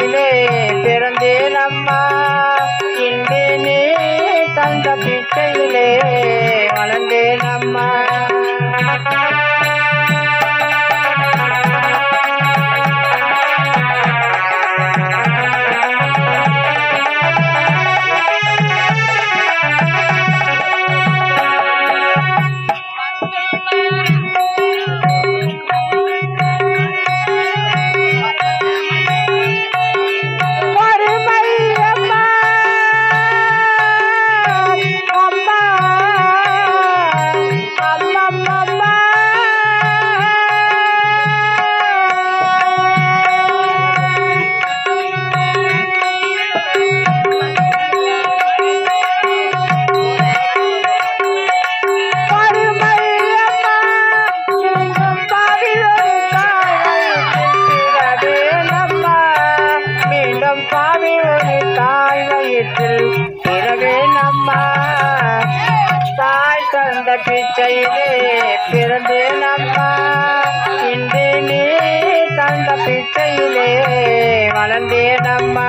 வாயிலே பிறந்தேனம் பிச்சையிலே பிறந்தேன் அம்மா இன்று நீ தந்த பிச்சையிலே வளர்ந்தேன் அம்மா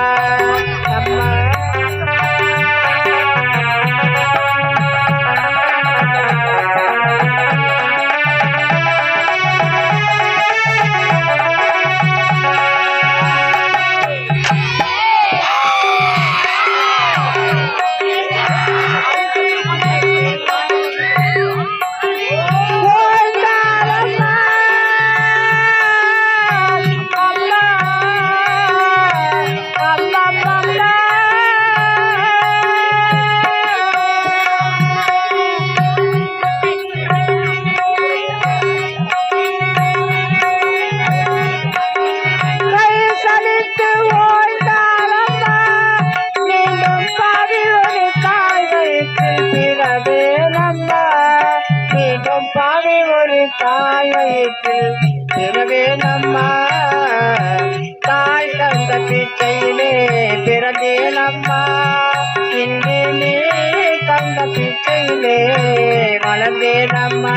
வளர்ந்தேனம்மா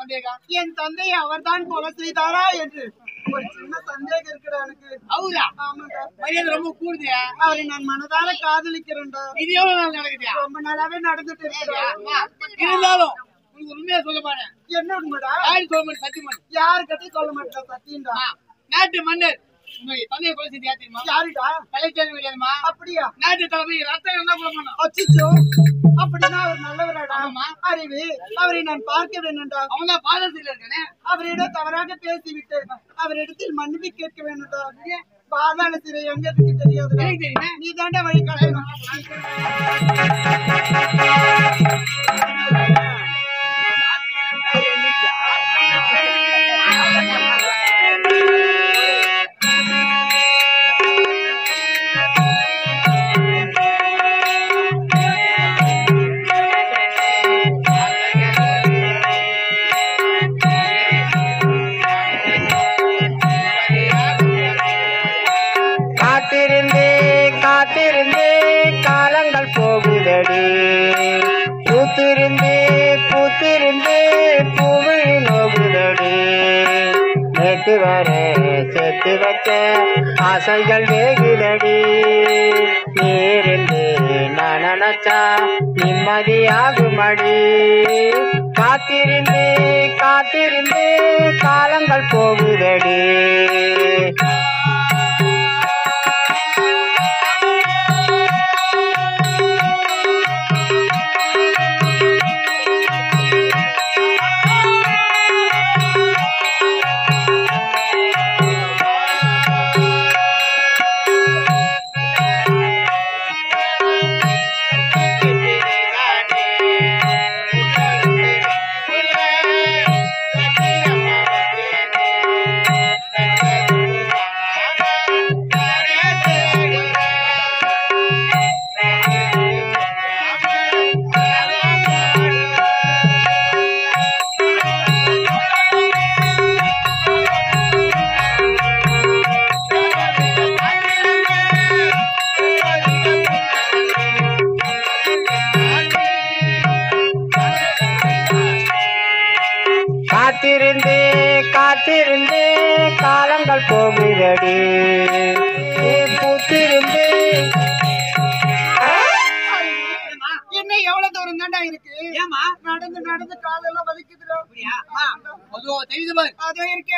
சந்தேகம்? என் தந்தையை அவர்தான் கொலை செய்தாரா என்று. ஒரு சின்ன சந்தேகம் இருக்குடா எனக்கு. அவரா மரியாதை ரொம்ப கூடுதியா அவரை நான் மனதார காதலிக்கிறேன்டா. இது எவ்வளவு நாள் நடக்குது ரொம்ப நாளாவே நடந்துட்டு இருக்குடா. இருந்தாலும் உனக்கு உண்மையா சொல்ல மாட்டேன் என்ன உண்மைடா? யாரு சொல்ல மாட்டேன் சத்தியமா? யாரு கட்டி சொல்ல மாட்டேன் சத்தியம்டா? நாட்டு மன்னர். தந்தையை கொலை செய்து தெரியுமா யாருடா? கலைச்சாமி அப்படியா? நாட்டு தலைமை ரத்தம் பண்ணோம் அச்சிச்சோ. அப்படின்னா அவர் நல்லவராடா? அறிவு. அவரை நான் பார்க்க வேணும்டா அவன் தான் பாதத்தில் இருக்கானே. அவரிடம் தவறாக பேசிவிட்டு அவரிடத்தில் மன்னிப்பு கேட்க வேணும்டா பாதாள சிறை எங்க இருக்கு தெரியாது நீ தாண்டா வழி காட்டணும் ஆசைகள் வேகிலடி நீரிந்து நான் நினைச்சா நிம்மதியாகுமடி. காத்திருந்தே காத்திருந்தே காலங்கள் போகுதடி.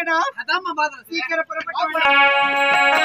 அதோ இருக்கேடா அதாம்மா பாத்திரம் சீக்கிரம் புறப்பட்டு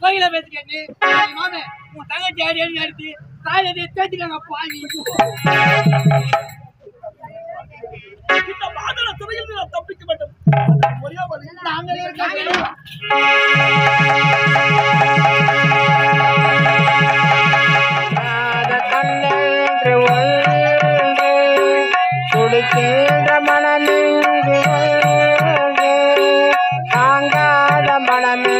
கோயில பேசி கேட்டு மாமே உன் தங்கச்சி ஆடி ஆடி நடத்தி தாய் எதையை தேத்திக்காங்க பாவி மனமே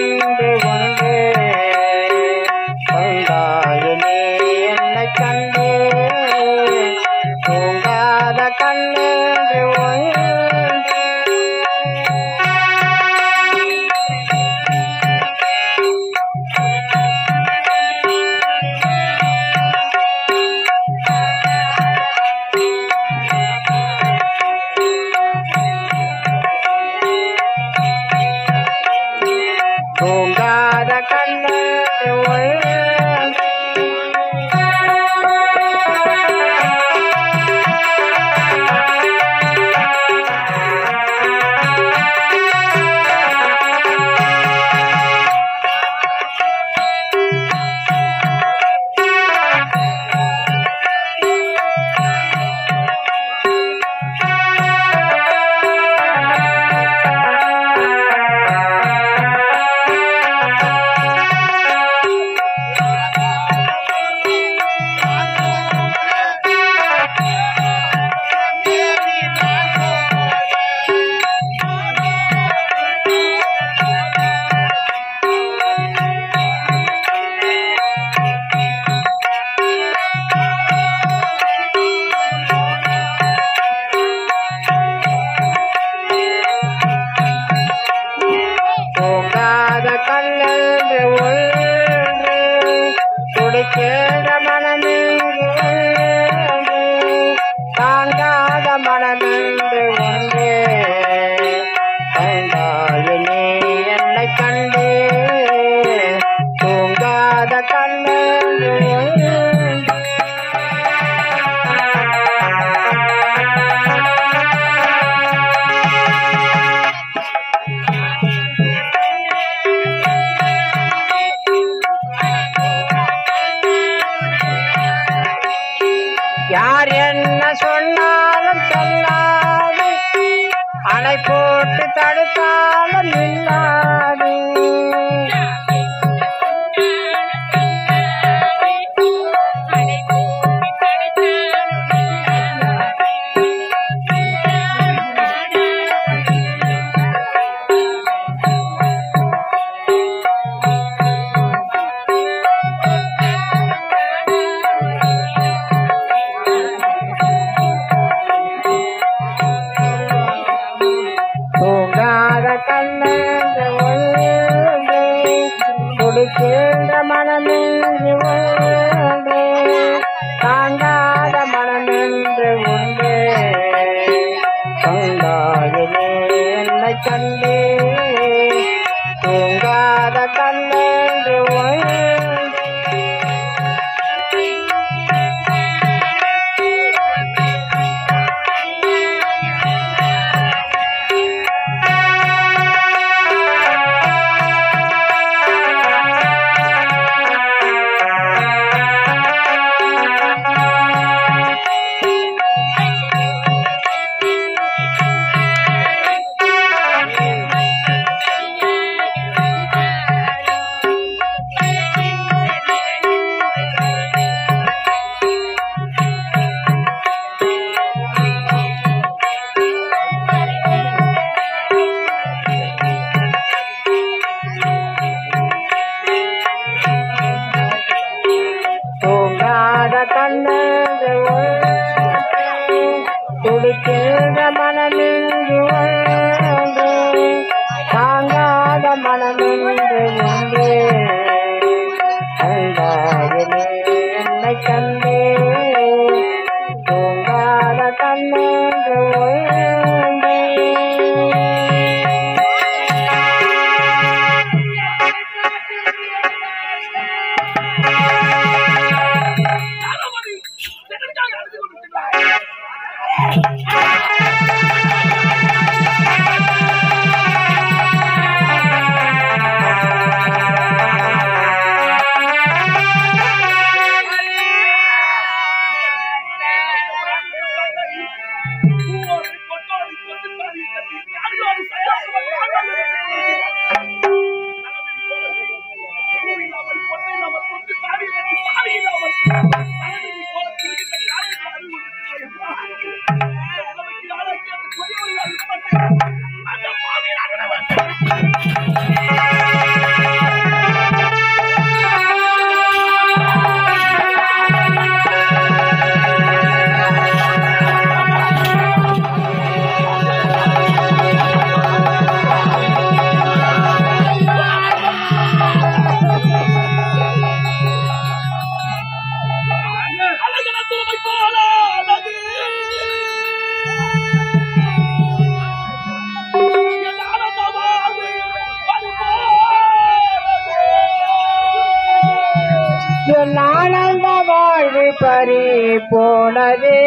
போலவே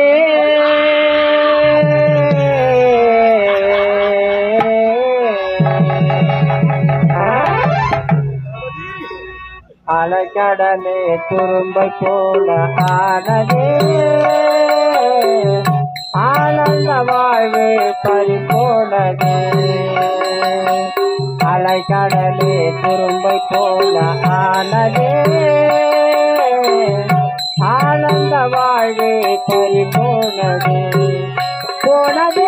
அலைக்கடலே குறும்பை போல ஆனதே. ஆனந்த வாழ்வு பறி போனதே அலைக்கடலே குறும்பை போல ஆனதே. வாழ்ந்த வாழ்வே பொறி போனது. போனதே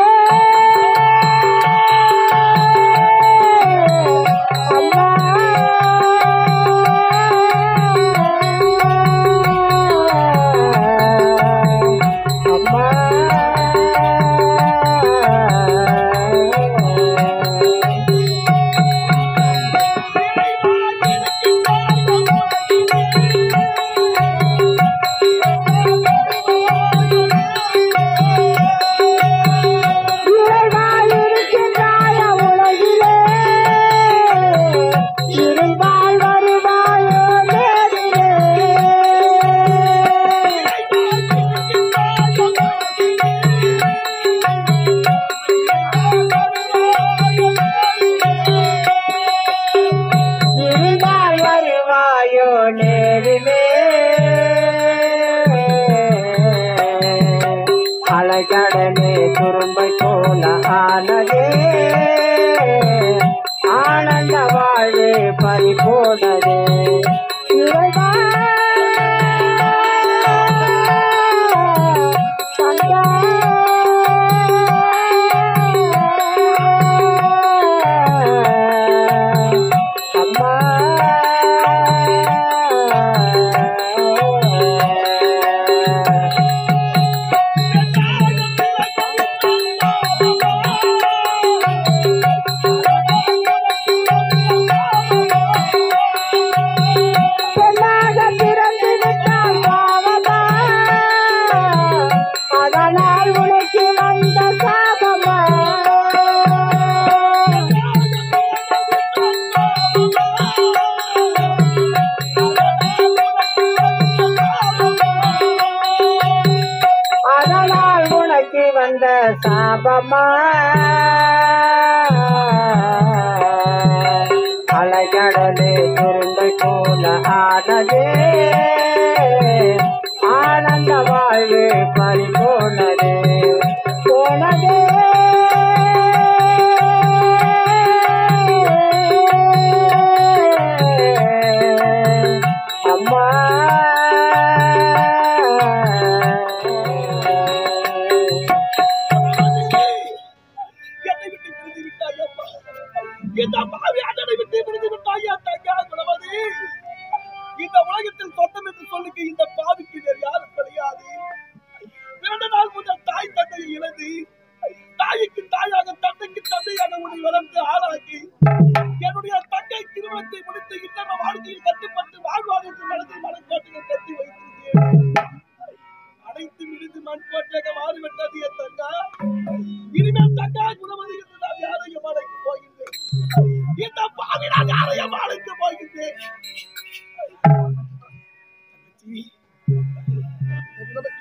Oh.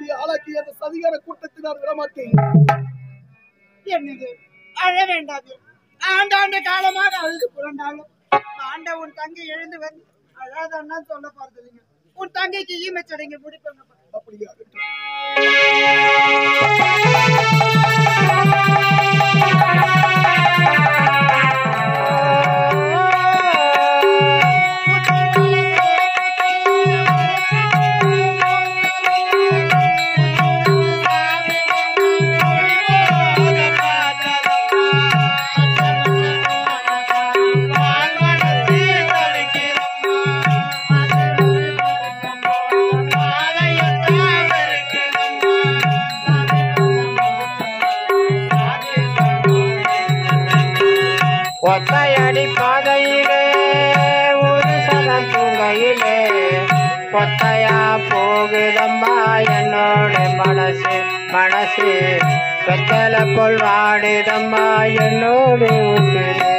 ஆளாக்கி ஆளாக்கி அந்த சதிகார கூட்டத்தினார் விடமாட்டி என்னது அழ வேண்டாது. ஆண்டாண்டு காலமாக அழுது புரண்டாலும் ஆண்ட உன் தங்கை எழுந்து வந்து அழாதன்னா சொல்ல பார்த்ததுங்க உன் தங்கைக்கு ஈமச்சடங்கை முடிப்பாங்க அப்படியா பார்க்கையிலே கொத்தையா போகுதம்மா என்னோட மனசு மனசு. வெத்தலை போல் என்னோட உசுரே